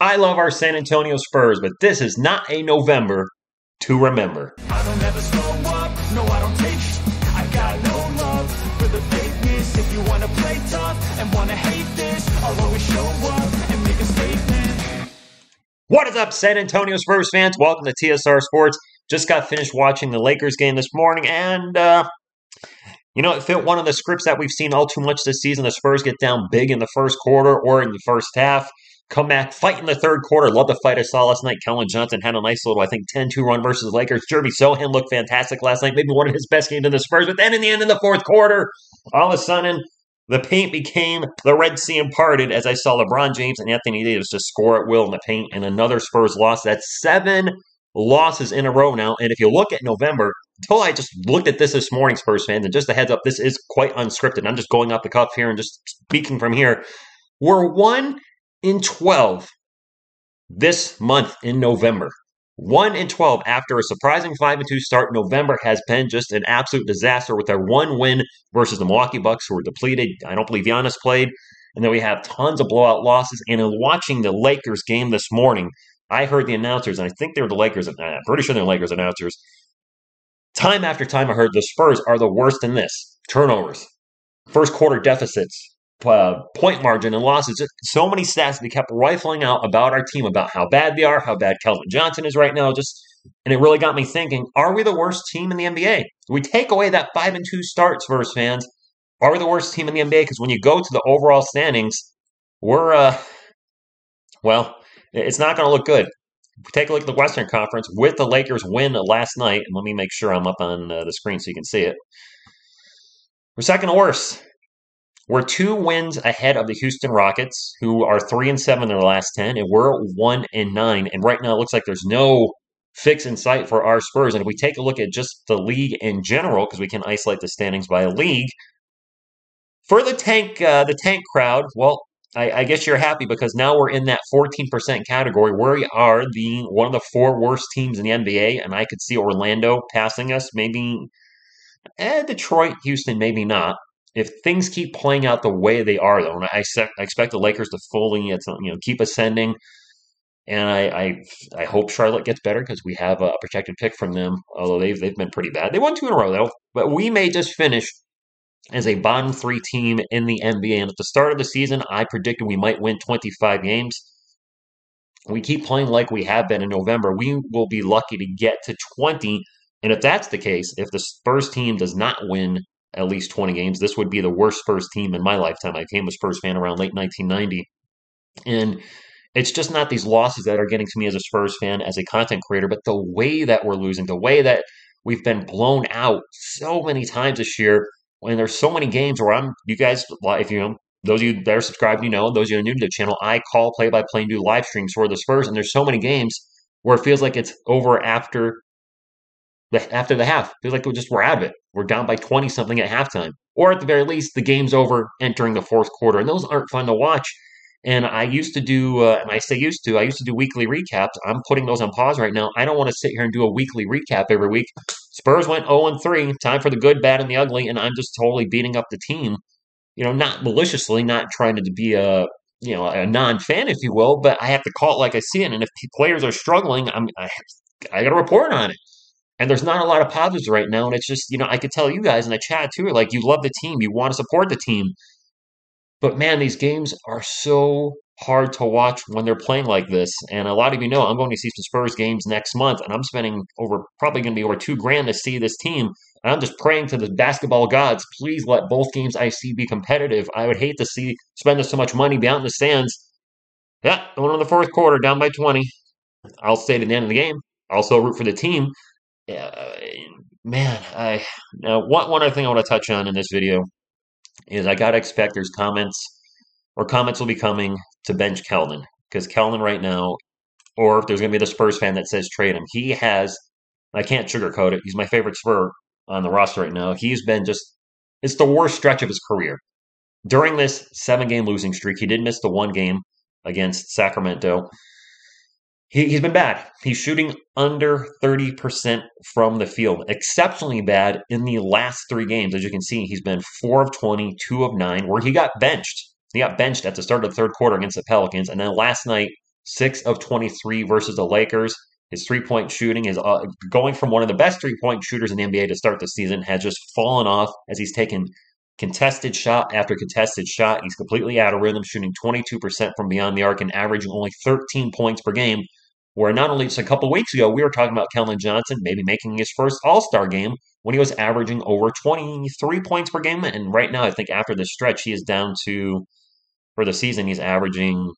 I love our San Antonio Spurs, but this is not a November to remember. I don't ever slow up, no I don't take sh- I got no love for the fakeness If you wanna play tough and wanna hate this I'll always show up and make a statement What is up, San Antonio Spurs fans? Welcome to TSR Sports. Just got finished watching the Lakers game this morning, and uh, you know, it fit one of the scripts that we've seen all too much this season. The Spurs get down big in the first quarter or in the first half, come back, fight in the third quarter. Love the fight I saw last night. Keldon Johnson had a nice little, I think, 10 2 run versus Lakers. Jeremy Sochan looked fantastic last night, maybe one of his best games in the Spurs. But then in the end, in the fourth quarter, all of a sudden, the paint became the Red Sea and parted as I saw LeBron James and Anthony Davis just score at will in the paint and another Spurs loss. That's seven losses in a row now. And if you look at November, until I just looked at this this morning, Spurs fans, and just a heads up, this is quite unscripted. I'm just going off the cuff here and just speaking from here. We're one in 12 this month in November. 1 in 12 after a surprising 5 and 2 start. November has been just an absolute disaster with our one win versus the Milwaukee Bucks, who were depleted. I don't believe Giannis played. And then we have tons of blowout losses. And in watching the Lakers game this morning, I heard the announcers, and I think they were the Lakers. I'm pretty sure they're Lakers announcers. Time after time, I heard the Spurs are the worst in this turnovers, first quarter deficits, uh, point margin, and losses. So many stats they kept rifling out about our team, about how bad they are, how bad Keldon Johnson is right now. Just and it really got me thinking: Are we the worst team in the NBA? we take away that five and two starts, Spurs fans. Are we the worst team in the NBA? Because when you go to the overall standings, we're uh, well, it's not going to look good. Take a look at the Western Conference with the Lakers win last night. And let me make sure I'm up on uh, the screen so you can see it. We're second worst. We're two wins ahead of the Houston Rockets, who are three and seven in their last ten, and we're one and nine. And right now, it looks like there's no fix in sight for our Spurs. And if we take a look at just the league in general, because we can isolate the standings by league, for the tank, uh, the tank crowd, well, I, I, guess you're happy because now we're in that 14% category where we are the one of the four worst teams in the NBA, and I could see Orlando passing us, maybe eh, Detroit, Houston, maybe not. If things keep playing out the way they are, though, and I, I expect the Lakers to fully, you know, keep ascending, and I, I, I hope Charlotte gets better because we have a protected pick from them. Although they've they've been pretty bad, they won two in a row though. But we may just finish as a bottom three team in the NBA. And at the start of the season, I predicted we might win 25 games. We keep playing like we have been in November. We will be lucky to get to 20. And if that's the case, if the Spurs team does not win at least 20 games, this would be the worst Spurs team in my lifetime. I became a Spurs fan around late 1990. And it's just not these losses that are getting to me as a Spurs fan, as a content creator, but the way that we're losing, the way that we've been blown out so many times this year when there's so many games where I'm, you guys, if you know, those of you that are subscribed, you know, those of you are new to the channel, I call play by play and do live streams for the Spurs, and there's so many games where it feels like it's over after after the half. Feels like we're just we're out of it. We're down by 20 something at halftime. Or at the very least, the game's over entering the fourth quarter. And those aren't fun to watch. And I used to do, uh, and I say used to, I used to do weekly recaps. I'm putting those on pause right now. I don't want to sit here and do a weekly recap every week. Spurs went 0 3. Time for the good, bad, and the ugly. And I'm just totally beating up the team. You know, not maliciously, not trying to be a you know a non-fan, if you will, but I have to call it like I see it. And if players are struggling, I'm I, I got to report on it. And there's not a lot of positives right now. And it's just you know I could tell you guys in the chat too, like you love the team, you want to support the team, but man, these games are so hard to watch when they're playing like this. And a lot of you know I'm going to see some Spurs games next month, and I'm spending over probably going to be over two grand to see this team. And I'm just praying to the basketball gods, please let both games I see be competitive. I would hate to see spend so much money be out in the stands. Yeah, going on the fourth quarter, down by 20. I'll stay to the end of the game. Also root for the team. Uh, man, I now one one other thing I want to touch on in this video is I got to expect there's comments or comments will be coming to bench Keldon because Keldon right now, or if there's going to be the Spurs fan that says trade him, he has, I can't sugarcoat it, he's my favorite Spur on the roster right now. He's been just, it's the worst stretch of his career. During this seven game losing streak, he did miss the one game against Sacramento he, he's been bad. He's shooting under 30% from the field. Exceptionally bad in the last three games. As you can see, he's been 4 of 20, 2 of 9, where he got benched. He got benched at the start of the third quarter against the Pelicans. And then last night, six of 23 versus the Lakers. His three point shooting is uh, going from one of the best three point shooters in the NBA to start the season, has just fallen off as he's taken contested shot after contested shot. He's completely out of rhythm, shooting 22% from beyond the arc and averaging only 13 points per game. Where not only just a couple weeks ago, we were talking about Keldon Johnson maybe making his first All Star game when he was averaging over 23 points per game. And right now, I think after this stretch, he is down to, for the season, he's averaging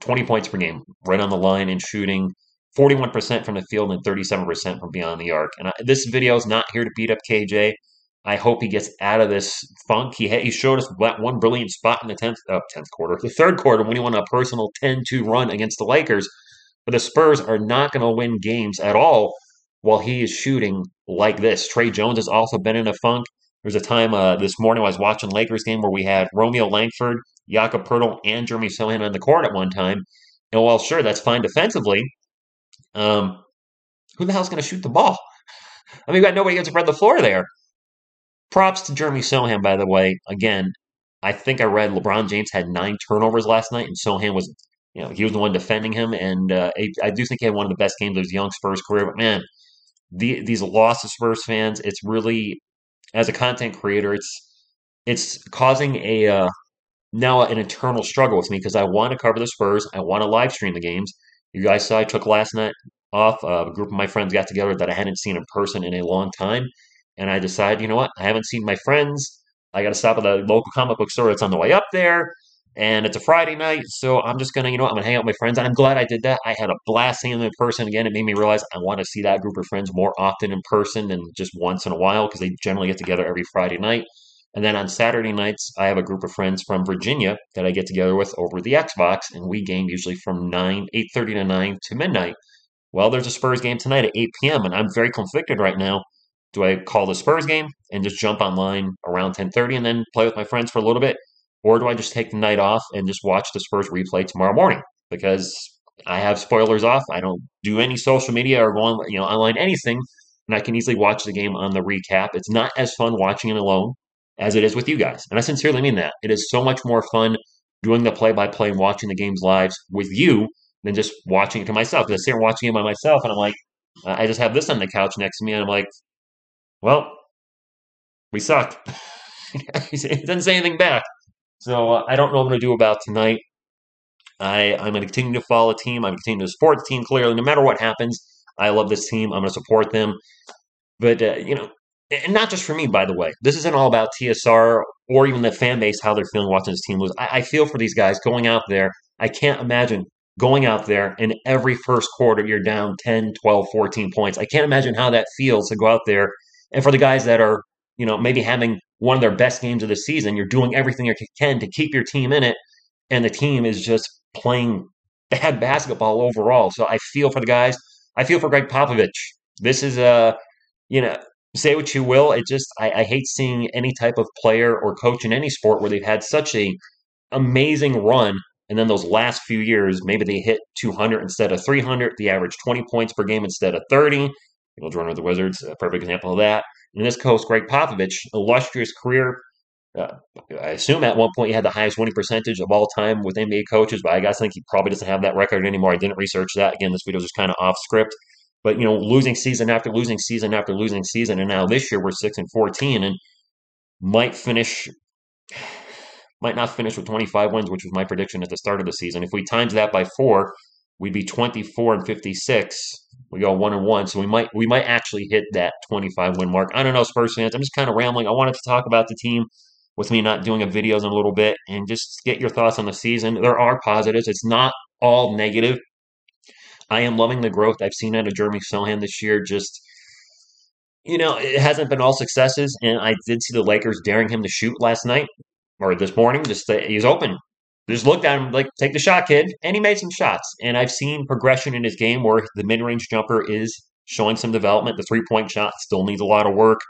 20 points per game, right on the line and shooting 41% from the field and 37% from beyond the arc. And I, this video is not here to beat up KJ. I hope he gets out of this funk. He, he showed us that one brilliant spot in the 10th, uh, 10th quarter, the third quarter when he won a personal 10 2 run against the Lakers. But the Spurs are not going to win games at all while he is shooting like this. Tre Jones has also been in a funk. There's a time uh, this morning I was watching Lakers game where we had Romeo Langford, Jakob Poeltl, and Jeremy Sochan on the court at one time. And while sure that's fine defensively, um, who the hell's going to shoot the ball? I mean, we got nobody to spread the floor there. Props to Jeremy Sochan, by the way. Again, I think I read LeBron James had nine turnovers last night, and Sochan was, you know, he was the one defending him. And uh, I do think he had one of the best games of his young Spurs career. But man, the, these losses, of Spurs fans, it's really, as a content creator, it's it's causing a uh, now an internal struggle with me because I want to cover the Spurs. I want to live stream the games. You guys saw I took last night off. Uh, a group of my friends got together that I hadn't seen in person in a long time. And I decided, you know what? I haven't seen my friends. I got to stop at the local comic book store that's on the way up there. And it's a Friday night. So I'm just to, you know, I'm to hang out with my friends. And I'm glad I did that. I had a blast seeing them in person again. It made me realize I want to see that group of friends more often in person than just once in a while because they generally get together every Friday night. And then on Saturday nights, I have a group of friends from Virginia that I get together with over the Xbox, and we game usually from 9, 8.30 to 9 to midnight. Well, there's a Spurs game tonight at 8 p.m., and I'm very conflicted right now. Do I call the Spurs game and just jump online around 10.30 and then play with my friends for a little bit? Or do I just take the night off and just watch the Spurs replay tomorrow morning? Because I have spoilers off. I don't do any social media or go on, you know, online anything, and I can easily watch the game on the recap. It's not as fun watching it alone as it is with you guys. And I sincerely mean that. It is so much more fun doing the play by play and watching the games live with you than just watching it to myself. Because I sit here watching it by myself and I'm like, I just have this on the couch next to me and I'm like, well, we suck. it doesn't say anything back. So uh, I don't know what I'm going to do about tonight. I, I'm going to continue to follow the team. I'm continue to support the team clearly. No matter what happens, I love this team. I'm going to support them. But, uh, you know, and not just for me, by the way. This isn't all about TSR or even the fan base, how they're feeling watching this team lose. I, I feel for these guys going out there. I can't imagine going out there and every first quarter you're down 10, 12, 14 points. I can't imagine how that feels to go out there. And for the guys that are, you know, maybe having one of their best games of the season, you're doing everything you can to keep your team in it. And the team is just playing bad basketball overall. So I feel for the guys. I feel for Gregg Popovich. This is a, you know, say what you will, it just I, I, hate seeing any type of player or coach in any sport where they've had such a amazing run, and then those last few years maybe they hit 200 instead of 300, the average 20 points per game instead of 30. Michael Jordan with the Wizards, a perfect example of that. And this coach, Gregg Popovich, illustrious career. Uh, I assume at one point he had the highest winning percentage of all time with NBA coaches, but I guess I think he probably doesn't have that record anymore. I didn't research that. Again, this video is just kind of off script. But you know, losing season after losing season after losing season, and now this year we're six and fourteen, and might finish, might not finish with twenty five wins, which was my prediction at the start of the season. If we times that by four, we'd be twenty four and fifty six. We go one and one, so we might we might actually hit that twenty five win mark. I don't know, Spurs fans. I'm just kind of rambling. I wanted to talk about the team with me not doing a videos in a little bit and just get your thoughts on the season. There are positives. It's not all negative. I am loving the growth I've seen out of Jeremy Sochan this year. Just you know, it hasn't been all successes, and I did see the Lakers daring him to shoot last night or this morning. Just uh, he's open. Just looked at him like, take the shot, kid, and he made some shots. And I've seen progression in his game where the mid-range jumper is showing some development. The three-point shot still needs a lot of work.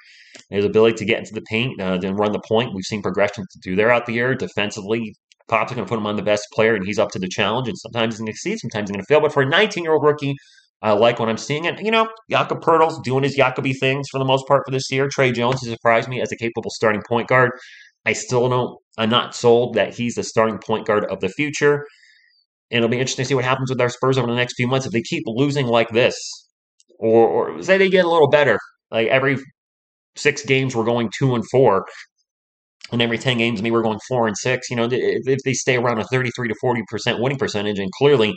His ability to get into the paint, uh, then run the point. We've seen progression to do there out the air. Defensively, Pop's going to put him on the best player, and he's up to the challenge. And sometimes he's going to succeed, sometimes he's going to fail. But for a 19 year old rookie, I like what I'm seeing. And, you know, Jakob Poeltl's doing his Jacoby things for the most part for this year. Tre Jones has surprised me as a capable starting point guard. I still don't, I'm not sold that he's the starting point guard of the future. it'll be interesting to see what happens with our Spurs over the next few months if they keep losing like this, or, or say they get a little better. Like every six games, we're going two and four, and every ten games, maybe we're going four and six. You know, if, they stay around a thirty-three to forty percent winning percentage, and clearly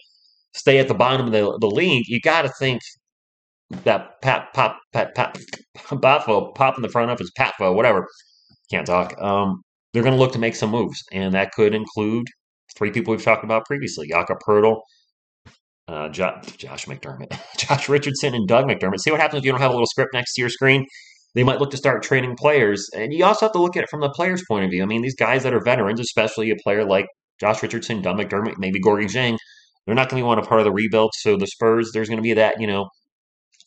stay at the bottom of the, the league, you got to think that Pat Pop Pat Pat Patfo pop in the front office, Patfo, whatever. Can't talk. Um, they're going to look to make some moves, and that could include three people we've talked about previously: Jakob Poeltl, uh, jo- Josh McDermott, Josh Richardson, and Doug McDermott. See what happens if you don't have a little script next to your screen. They might look to start trading players, and you also have to look at it from the player's point of view. I mean, these guys that are veterans, especially a player like Josh Richardson, Doug McDermott, maybe Gorgui Dieng, they're not going to be one a part of the rebuild. So the Spurs, there's going to be that, you know,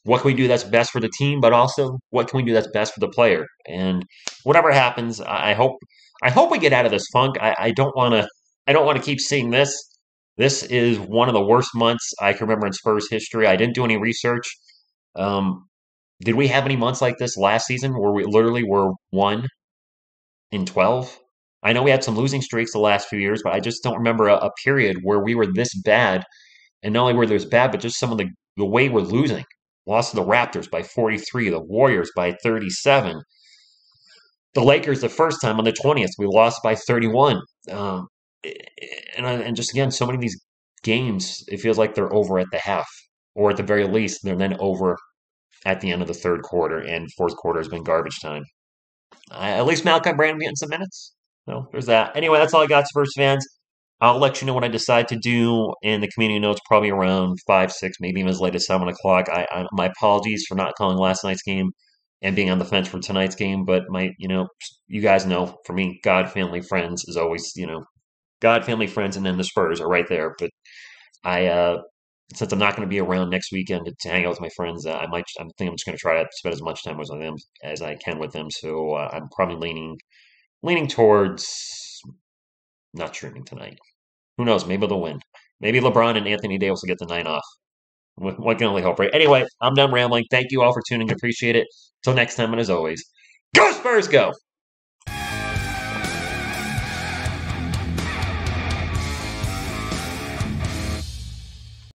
what can we do that's best for the team, but also what can we do that's best for the player? And whatever happens, I hope I hope we get out of this funk. I, I don't want to I don't want to keep seeing this. This is one of the worst months I can remember in Spurs history. I didn't do any research. Um, did we have any months like this last season where we literally were one in twelve? I know we had some losing streaks the last few years, but I just don't remember a, a period where we were this bad. And not only were this bad, but just some of the the way we're losing. Lost to the Raptors by 43, the Warriors by 37. The Lakers, the first time on the 20th, we lost by 31. Um, and, and just again, so many of these games, it feels like they're over at the half, or at the very least, they're then over at the end of the third quarter, and fourth quarter has been garbage time. Uh, at least Malaki Branham getting some minutes. So there's that. Anyway, that's all I got, Spurs fans. I'll let you know what I decide to do in the community notes, probably around five, six, maybe even as late as seven o'clock. I, I my apologies for not calling last night's game and being on the fence for tonight's game, but my, you know, you guys know, for me, God, family, friends is always, you know, God, family, friends, and then the Spurs are right there. But I, uh, since I'm not going to be around next weekend to, hang out with my friends, uh, I might, I think I'm just going to try to spend as much time with them as I can with them. So uh, I'm probably leaning, leaning towards not streaming tonight. Who knows? Maybe they'll win. Maybe LeBron and Anthony Davis will get the nine off. What can only hope, right? Anyway, I'm done rambling. Thank you all for tuning. Appreciate it. Till next time, and as always, go Spurs, go!